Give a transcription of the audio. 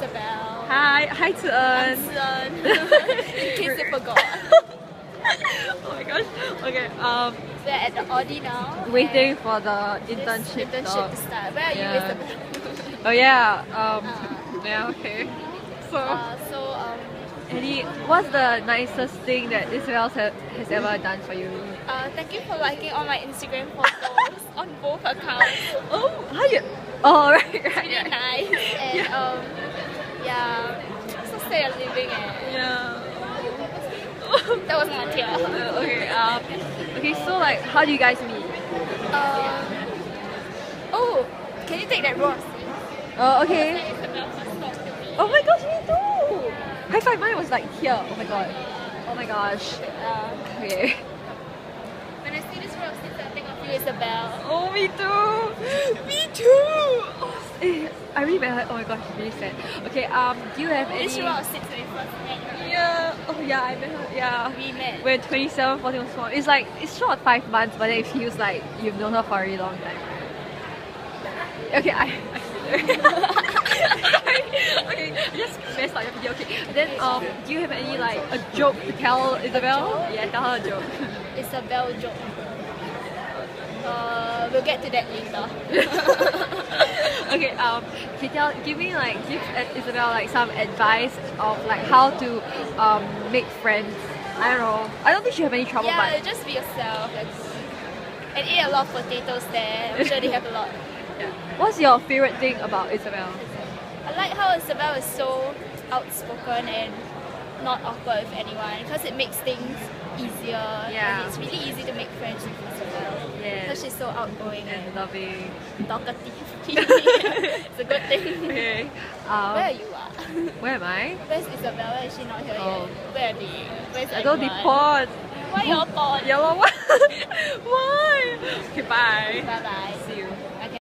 Isabel. Hi, hi to Eun. In case you forgot. oh my gosh. Okay, um, We're at the Audi now. waiting for the internship. internship to start. Where are you, Yeah. Isabel? Oh yeah. Um. Uh, Yeah. Okay. So, uh, so um, any, what's the nicest thing that Isabel ha- has ever done for you? uh, thank you for liking all my Instagram photos on both accounts. Oh, how you? Oh, right, right, Really right. nice and Yeah. um, yeah, so stay a living and Yeah. that was not here. Uh, okay. Um. Okay. So, like, how do you guys meet? Um, oh, can you take that raw? Oh, okay. Oh my gosh, me too. High five. Mine was like here. Oh my god. Oh my gosh. Uh, Okay. when I see this raw I think of you, Isabel. Oh, me too. Me too. I really her. Oh my gosh, really sad. Okay. Um. Do you have This any? raw sits when we first met. Yeah. Oh yeah, I met her. Yeah. We met. When 27, 14 was. It's like it's short five months, but then it feels like you've known her for a really long time. Okay, I. I okay, just messed up your video. Okay, then um, do you have any like a joke to tell Isabel? Yeah, tell her a joke. Isabel joke. Uh, we'll get to that later. okay, um, can you tell, give me like give uh, Isabel like some advice of like how to um make friends. I don't know. I don't think she have any trouble, yeah, but just be yourself and, and eat a lot of potatoes there. I'm sure they have a lot. yeah. what's your favorite thing about Isabel? I like how Isabel is so outspoken and not awkward with anyone because it makes things easier Yeah. and it's really easy to make friends with Isabel Yeah. because she's so outgoing And and loving. talkative. it's a good thing. Okay. Um, Where are you? Ah? where am I? Where's Isabel? Where is she not here Oh. yet? Where are they? Where's I don't deport. Why your port? Yellow one. Why? Okay, bye. Bye bye.